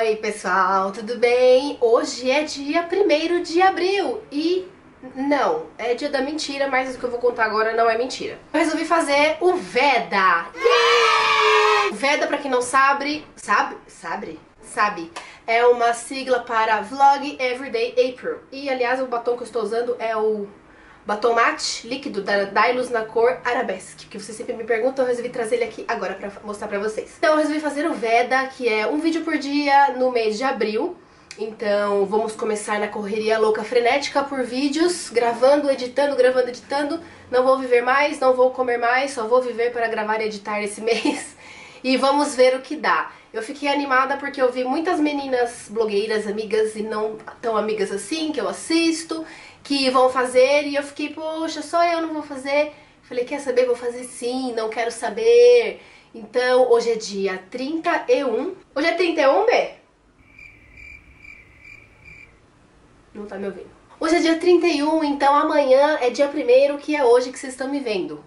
Oi pessoal, tudo bem? Hoje é dia 1 de abril e não, é dia da mentira, mas o que eu vou contar agora não é mentira. Eu resolvi fazer o Veda. O Veda, pra quem não sabe, sabe? Sabe? Sabe? É uma sigla para Vlog Everyday April. E aliás, o batom que eu estou usando é o batom mate líquido da Dylos na cor Arabesque, que você sempre me pergunta, eu resolvi trazer ele aqui agora pra mostrar pra vocês. Então eu resolvi fazer o Veda, que é um vídeo por dia no mês de abril. Então vamos começar na correria louca frenética por vídeos, gravando, editando, gravando, editando. Não vou viver mais, não vou comer mais, só vou viver para gravar e editar esse mês. E vamos ver o que dá. Eu fiquei animada porque eu vi muitas meninas blogueiras, amigas e não tão amigas assim, que eu assisto, que vão fazer e eu fiquei, poxa, só eu não vou fazer. Falei, quer saber? Vou fazer sim, não quero saber. Então, hoje é dia 31. Hoje é 31, B? Não tá me ouvindo. Hoje é dia 31, então amanhã é dia 1 que é hoje que vocês estão me vendo.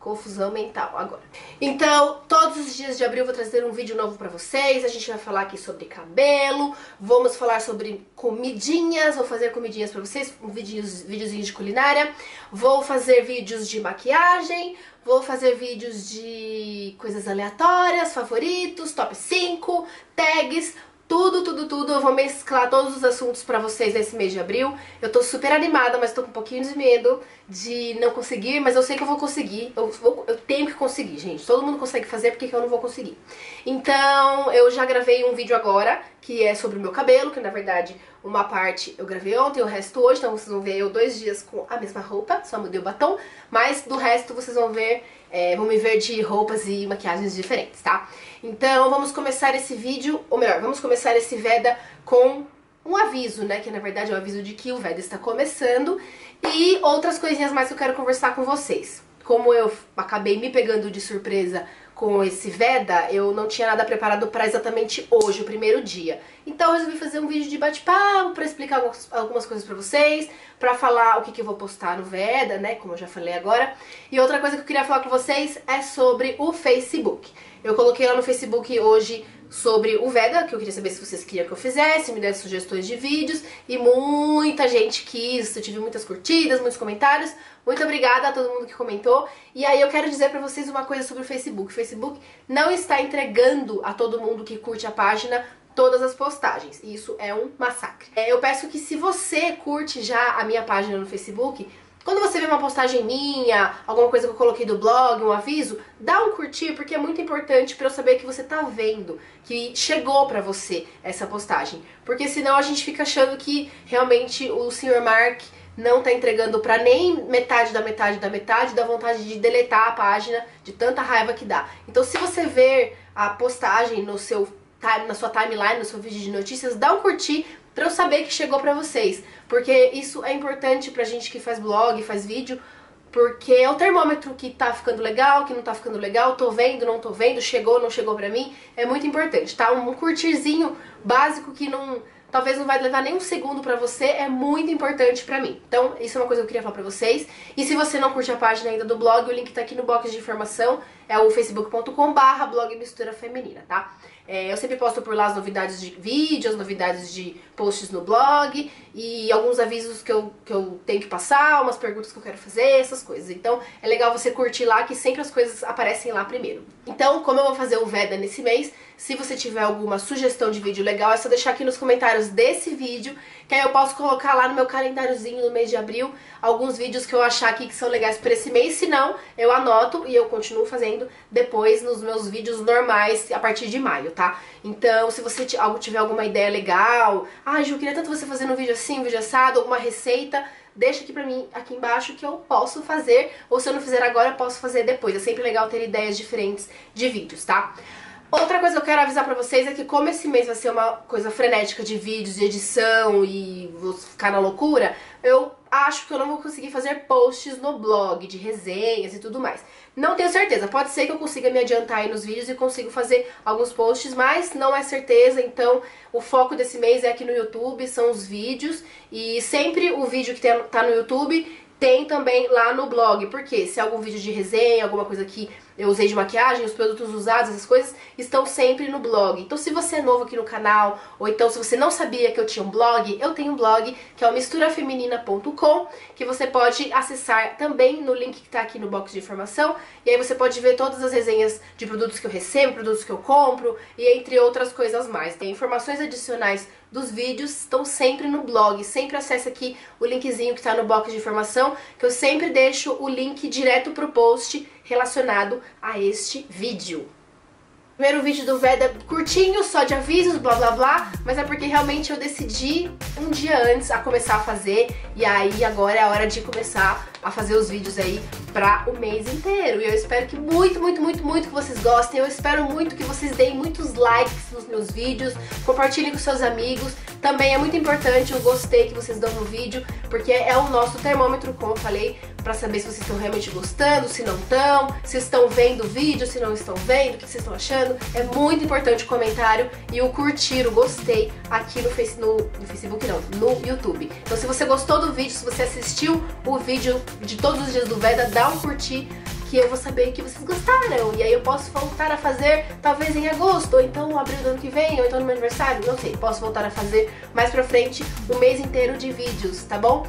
Confusão mental agora. Então, todos os dias de abril eu vou trazer um vídeo novo pra vocês. A gente vai falar aqui sobre cabelo, vamos falar sobre comidinhas, vou fazer comidinhas pra vocês, um videozinho de culinária. Vou fazer vídeos de maquiagem, vou fazer vídeos de coisas aleatórias, favoritos, top 5, tags, tudo, tudo, tudo. Eu vou mesclar todos os assuntos pra vocês nesse mês de abril. Eu tô super animada, mas tô com um pouquinho de medo de não conseguir, mas eu sei que eu vou conseguir. Eu, vou, eu tenho que conseguir, gente. Todo mundo consegue fazer, porque que eu não vou conseguir? Então, eu já gravei um vídeo agora, que é sobre o meu cabelo, que na verdade uma parte eu gravei ontem, o resto hoje, então vocês vão ver eu dois dias com a mesma roupa, só mudei o batom, mas do resto vocês vão ver, é, vão me ver de roupas e maquiagens diferentes, tá? Então vamos começar esse vídeo, ou melhor, vamos começar esse Veda com um aviso, né, que na verdade é um aviso de que o Veda está começando, e outras coisinhas mais que eu quero conversar com vocês. Como eu acabei me pegando de surpresa com esse Veda, eu não tinha nada preparado para exatamente hoje, o primeiro dia. Então eu resolvi fazer um vídeo de bate-papo para explicar algumas, coisas para vocês, para falar o que, que eu vou postar no Veda, né, como eu já falei agora. E outra coisa que eu queria falar com vocês é sobre o Facebook. Eu coloquei lá no Facebook hoje sobre o Veda, que eu queria saber se vocês queriam que eu fizesse, me desse sugestões de vídeos, e muita gente quis, eu tive muitas curtidas, muitos comentários. Muito obrigada a todo mundo que comentou. E aí eu quero dizer pra vocês uma coisa sobre o Facebook. O Facebook não está entregando a todo mundo que curte a página todas as postagens. Isso é um massacre. É, eu peço que se você curte já a minha página no Facebook, quando você vê uma postagem minha, alguma coisa que eu coloquei do blog, um aviso, dá um curtir, porque é muito importante para eu saber que você tá vendo, que chegou para você essa postagem. Porque senão a gente fica achando que realmente o Sr. Mark não tá entregando pra nem metade da metade da metade, dá vontade de deletar a página de tanta raiva que dá. Então se você ver a postagem no seu na sua timeline, no seu vídeo de notícias, dá um curtir para eu saber que chegou para vocês, porque isso é importante pra gente que faz blog, faz vídeo, porque é o termômetro que tá ficando legal, que não tá ficando legal, tô vendo, não tô vendo, chegou, não chegou pra mim, é muito importante, tá? Um curtirzinho básico que não talvez não vai levar nem um segundo pra você, é muito importante pra mim. Então, isso é uma coisa que eu queria falar pra vocês. E se você não curte a página ainda do blog, o link tá aqui no box de informação, é o facebook.com barra blog mistura feminina, tá? É, eu sempre posto por lá as novidades de vídeos, novidades de posts no blog e alguns avisos que eu, que eu tenho que passar, umas perguntas que eu quero fazer, essas coisas. Então é legal você curtir lá que sempre as coisas aparecem lá primeiro. Então, como eu vou fazer o Veda nesse mês, se você tiver alguma sugestão de vídeo legal, é só deixar aqui nos comentários desse vídeo, que aí eu posso colocar lá no meu calendáriozinho no mês de abril alguns vídeos que eu achar aqui que são legais para esse mês, se não, eu anoto e eu continuo fazendo depois nos meus vídeos normais a partir de maio, tá? Então, se você tiver alguma ideia legal, ah, Ju, queria tanto você fazer um vídeo assim, um vídeo assado, alguma receita, deixa aqui pra mim, aqui embaixo, que eu posso fazer, ou se eu não fizer agora, eu posso fazer depois. É sempre legal ter ideias diferentes de vídeos, tá? Outra coisa que eu quero avisar pra vocês é que como esse mês vai ser uma coisa frenética de vídeos, de edição e vou ficar na loucura, eu acho que eu não vou conseguir fazer posts no blog, de resenhas e tudo mais. Não tenho certeza, pode ser que eu consiga me adiantar aí nos vídeos e consigo fazer alguns posts, mas não é certeza, então o foco desse mês é aqui no YouTube, são os vídeos, e sempre o vídeo que tá no YouTube tem também lá no blog, porque se é algum vídeo de resenha, alguma coisa que eu usei de maquiagem, os produtos usados, essas coisas, estão sempre no blog. Então se você é novo aqui no canal, ou então se você não sabia que eu tinha um blog, eu tenho um blog que é o misturafeminina.com, que você pode acessar também no link que está aqui no box de informação, e aí você pode ver todas as resenhas de produtos que eu recebo, produtos que eu compro, e entre outras coisas mais. Tem informações adicionais dos vídeos estão sempre no blog. Sempre acesse aqui o linkzinho que está no box de informação, que eu sempre deixo o link direto pro post relacionado a este vídeo. Primeiro vídeo do Veda curtinho, só de avisos, blá blá blá, mas é porque realmente eu decidi um dia antes a começar a fazer e aí agora é a hora de começar a fazer os vídeos aí para o mês inteiro. E eu espero que muito, muito, muito, muito que vocês gostem. Eu espero muito que vocês deem muitos likes nos meus vídeos, compartilhem com seus amigos. Também é muito importante o gostei que vocês dão no vídeo, porque é o nosso termômetro, como eu falei, para saber se vocês estão realmente gostando, se não estão, se estão vendo o vídeo, se não estão vendo, o que vocês estão achando. É muito importante o comentário e o curtir, o gostei aqui no, face, no, no Facebook, não, no YouTube. Então se você gostou do vídeo, se você assistiu o vídeo de todos os dias do Veda, dá um curtir que eu vou saber que vocês gostaram. E aí eu posso voltar a fazer talvez em agosto, ou então abril do ano que vem, ou então no meu aniversário, não sei. Posso voltar a fazer mais pra frente um mês inteiro de vídeos, tá bom?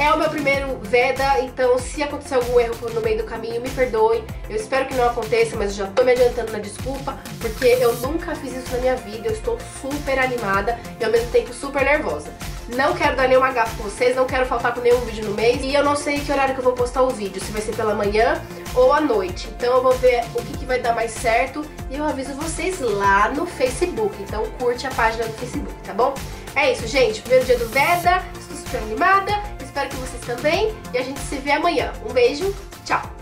É o meu primeiro Veda, então se acontecer algum erro no meio do caminho, me perdoe. Eu espero que não aconteça, mas já tô me adiantando na desculpa, porque eu nunca fiz isso na minha vida, eu estou super animada e ao mesmo tempo super nervosa. Não quero dar nenhuma gafa com vocês, não quero faltar com nenhum vídeo no mês. E eu não sei que horário que eu vou postar o vídeo, se vai ser pela manhã ou à noite. Então eu vou ver o que, que vai dar mais certo e eu aviso vocês lá no Facebook. Então curte a página do Facebook, tá bom? É isso, gente. Primeiro dia do Veda, estou super animada. Espero que vocês também. E a gente se vê amanhã. Um beijo, tchau!